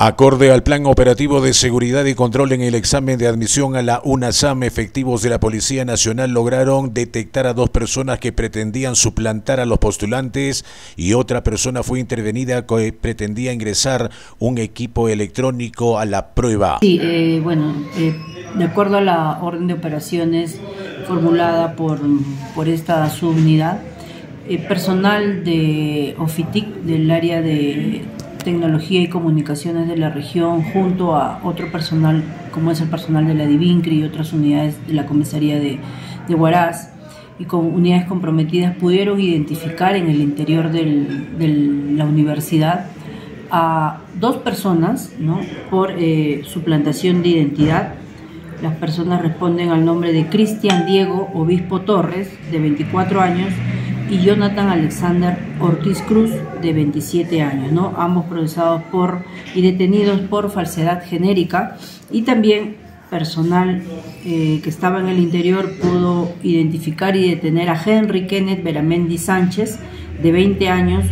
Acorde al plan operativo de seguridad y control en el examen de admisión a la UNASAM, efectivos de la Policía Nacional lograron detectar a dos personas que pretendían suplantar a los postulantes y otra persona fue intervenida que pretendía ingresar un equipo electrónico a la prueba. Sí, eh, bueno, eh, de acuerdo a la orden de operaciones formulada por, por esta subunidad, eh, personal de OFITIC del área de Tecnología y Comunicaciones de la región, junto a otro personal, como es el personal de la Divincri y otras unidades de la comisaría de, de Huaraz, y con unidades comprometidas, pudieron identificar en el interior de la universidad a dos personas ¿no? por eh, suplantación de identidad. Las personas responden al nombre de Cristian Diego Obispo Torres, de 24 años, y Jonathan Alexander Ortiz Cruz, de 27 años, ¿no? ambos procesados por y detenidos por falsedad genérica y también personal eh, que estaba en el interior pudo identificar y detener a Henry Kenneth Veramendi Sánchez, de 20 años,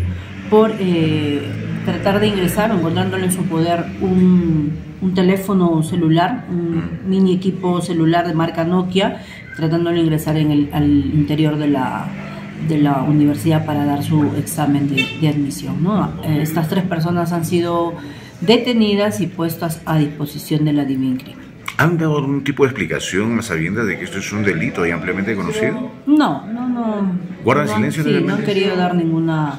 por eh, tratar de ingresar, encontrándole en su poder un, un teléfono celular, un mini equipo celular de marca Nokia, tratándole de ingresar en el, al interior de la de la universidad para dar su examen de, admisión. ¿no? Eh, estas tres personas han sido detenidas y puestas a disposición de la Divincri. ¿Han dado algún tipo de explicación a sabiendas de que esto es un delito y ampliamente conocido? No, no, no. ¿Guardan silencio? Sí, no han querido dar ninguna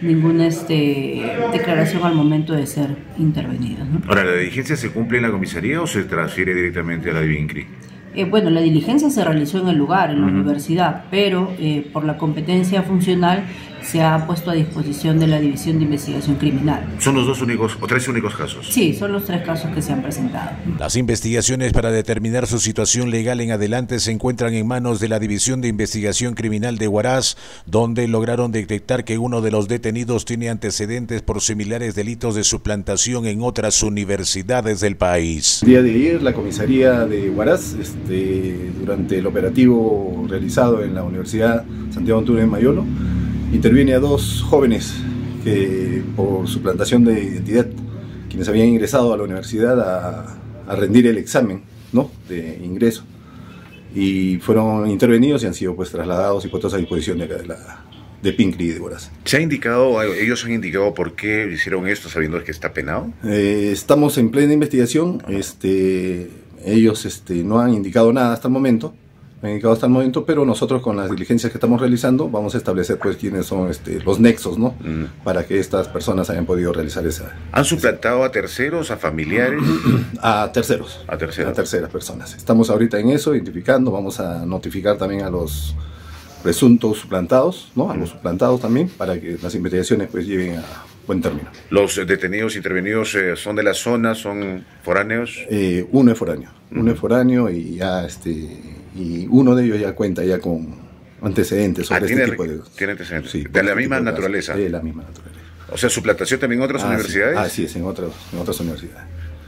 ninguna este, declaración al momento de ser intervenidos. Ahora, ¿la diligencia se cumple en la comisaría o se transfiere directamente a la Divincri? Eh, bueno, la diligencia se realizó en el lugar, en la universidad, pero eh, por la competencia funcional se ha puesto a disposición de la División de Investigación Criminal. ¿Son los dos únicos o tres únicos casos? Sí, son los tres casos que se han presentado. Las investigaciones para determinar su situación legal en adelante se encuentran en manos de la División de Investigación Criminal de Huaraz, donde lograron detectar que uno de los detenidos tiene antecedentes por similares delitos de suplantación en otras universidades del país. El día de ayer, la comisaría de Huaraz, este, durante el operativo realizado en la Universidad Santiago Antunes Mayolo, interviene a dos jóvenes que por suplantación de identidad, quienes habían ingresado a la universidad a, rendir el examen ¿no? de ingreso y fueron intervenidos y han sido pues trasladados y puestos a disposición de, de la de Pinkly de Boras. ¿Se ha indicado, ellos han indicado por qué hicieron esto sabiendo que está penado? Eh, estamos en plena investigación, este, ellos este, no han indicado nada hasta el momento, indicado hasta el momento, pero nosotros con las diligencias que estamos realizando vamos a establecer pues quiénes son este, los nexos, ¿no? Mm. Para que estas personas hayan podido realizar esa... ¿Han suplantado a terceros, a familiares? a terceros. A terceros. A terceras personas. Estamos ahorita en eso, identificando, vamos a notificar también a los presuntos suplantados, ¿no? A los suplantados también, para que las investigaciones pues lleven a buen término. ¿Los detenidos intervenidos eh, son de la zona, son foráneos? Eh, uno es foráneo, uno es foráneo y ya este y uno de ellos ya cuenta ya con antecedentes sobre ah, este tipo de... Tiene antecedentes, de la misma naturaleza. De la misma naturaleza. O sea, su plantación también en otras universidades. Ah, sí, es, en otras, en otras universidades.